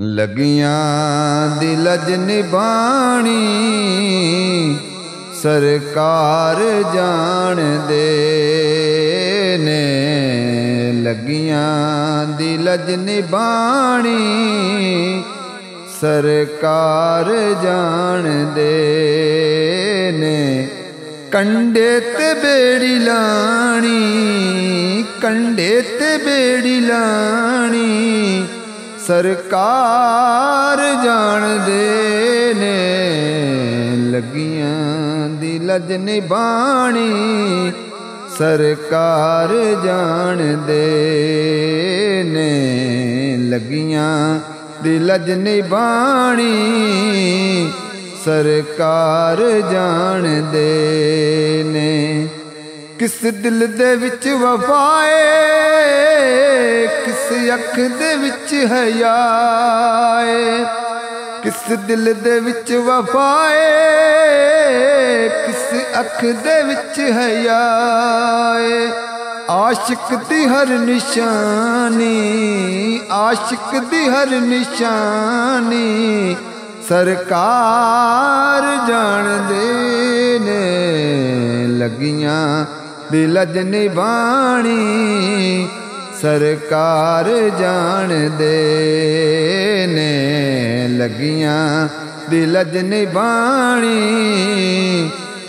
ਲਗੀਆਂ ਦੀ ਲਜ ਸਰਕਾਰ ਜਾਣਦੇ ਨੇ। ਲਗੀਆਂ ਦੀ ਲਜ ਨਿਬਾਣੀ ਸਰਕਾਰ ਜਾਣਦੇ ਨੇ। ਕੰਡੇ ਤੇ ਬੇੜੀ ਲਾਣੀ, ਕੰਡੇ ਤੇ ਬੇੜੀ ਲਾਣੀ ਸਰਕਾਰ ਜਾਣਦੇ ਨੇ, ਲੱਗੀਆਂ ਦੀ ਲਜ ਨਿਬਾਣੀ ਸਰਕਾਰ ਜਾਣਦੇ ਨੇ, ਲੱਗੀਆਂ ਦੀ ਲਜ ਨਿਬਾਣੀ ਸਰਕਾਰ ਜਾਣਦੇ ਨੇ। ਕਿਸ ਦਿਲ ਦੇ ਵਿੱਚ ਵਫਾਏ ਕਿਸ ਅੱਖ ਦੇ ਵਿੱਚ ਹਯਾਏ ਕਿਸ ਦਿਲ ਦੇ ਵਿੱਚ ਵਫਾਏ ਕਿਸ ਅੱਖ ਦੇ ਵਿੱਚ ਹਯਾਏ ਆਸ਼ਿਕ ਦੀ ਹਰ ਨਿਸ਼ਾਨੀ, ਆਸ਼ਿਕ ਦੀ ਹਰ ਨਿਸ਼ਾਨੀ ਸਰਕਾਰ ਜਾਣਦੇ ਨੇ ਲੱਗੀਆਂ। ਦਿਲਜ ਨਿਬਾਣੀ ਸਰਕਾਰ ਜਾਣਦੇ ਨੇ ਲੱਗੀਆਂ। ਦਿਲਜ ਨਿਬਾਣੀ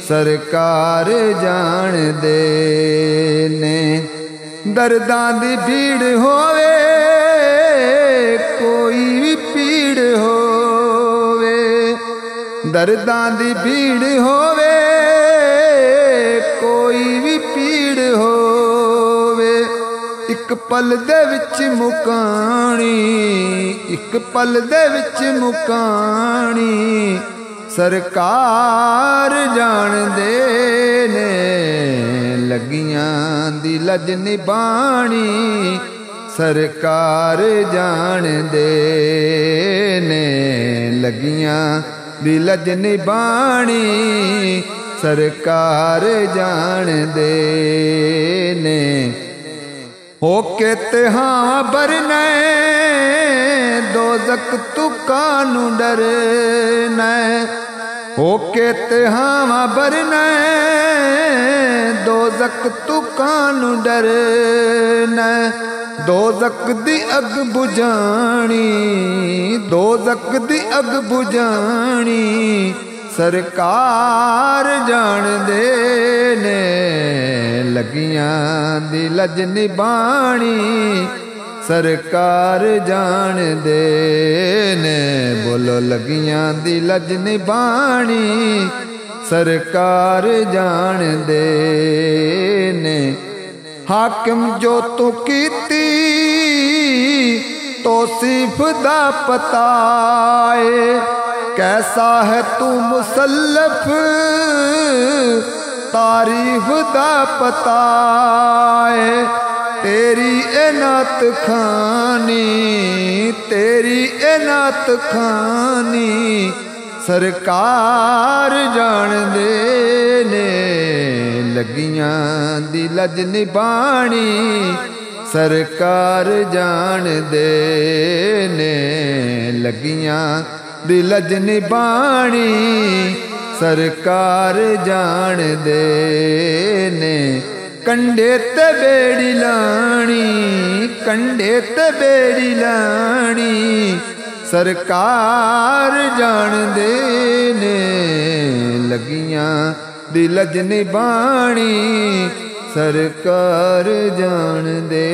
ਸਰਕਾਰ ਜਾਣਦੇ ਨੇ। ਦਰਦਾਂ ਦੀ ਭੀੜ ਹੋਵੇ, ਕੋਈ ਵੀ ਪੀੜ ਹੋਵੇ। ਦਰਦਾਂ ਦੀ ਭੀੜ ਹੋਵੇ ਇੱਕ ਪਲ ਦੇ ਵਿੱਚ ਮੁਕਾਣੀ, ਇੱਕ ਪਲ ਦੇ ਵਿੱਚ ਮੁਕਾਣੀ। ਸਰਕਾਰ ਜਾਣਦੇ ਨੇ, ਲੱਗੀਆਂ ਦੀ ਲਜ ਨਿਬਾਣੀ ਸਰਕਾਰ ਜਾਣਦੇ ਨੇ, ਲੱਗੀਆਂ ਦੀ ਲਜ ਨਿਬਾਣੀ ਸਰਕਾਰ ਜਾਣਦੇ ਹੋ ਕੇ ਤਹਾਂ ਬਰਨੇ ਦੋਜ਼ਕ ਤੁਕਾਂ ਨੂੰ ਡਰਨੇ। ਹੋ ਕੇ ਤਹਾਂ ਬਰਨੇ ਦੋਜ਼ਕ ਤੁਕਾਂ ਨੂੰ ਡਰਨੇ। ਦੋਜ਼ਕ ਦੀ ਅਗ 부ਝਾਣੀ ਦੋਜ਼ਕ ਦੀ ਅਗ 부ਝਾਣੀ ਸਰਕਾਰ ਜਾਣਦੇ ਨੇ, ਲੱਗੀਆਂ ਦੀ ਲਜ ਨਿਬਾਣੀ ਸਰਕਾਰ ਜਾਣਦੇ ਨੇ, ਬੋਲੋ ਲੱਗੀਆਂ ਦੀ ਲਜ ਨਿਬਾਣੀ ਸਰਕਾਰ ਜਾਣਦੇ ਨੇ, ਹਾਕਮ ਜੋ ਤੂੰ ਕੀਤੀ ਤੋਸੀਫ ਦਾ ਪਤਾਏ कैसा है तू मुसल्लफ तारीफ दा पताए तेरी एनात खानी तेरी एनात खानी ਸਰਕਾਰ ਜਾਣਦੇ ਨੇ ਲੱਗੀਆਂ ਦੀ ਲਜ ਨਿਬਾਣੀ ਸਰਕਾਰ ਜਾਣਦੇ ਨੇ ਲੱਗੀਆਂ ਦਿਲਜ ਨਿਬਾਣੀ ਸਰਕਾਰ ਜਾਣਦੇ ਨੇ। ਕੰਡੇ ਤੇ ਬੇੜੀ ਲਾਣੀ, ਕੰਡੇ ਤੇ ਬੇੜੀ ਲਾਣੀ, ਸਰਕਾਰ ਜਾਣਦੇ ਨੇ। ਲੱਗੀਆਂ ਦਿਲਜ ਨਿਬਾਣੀ ਸਰਕਾਰ ਜਾਣਦੇ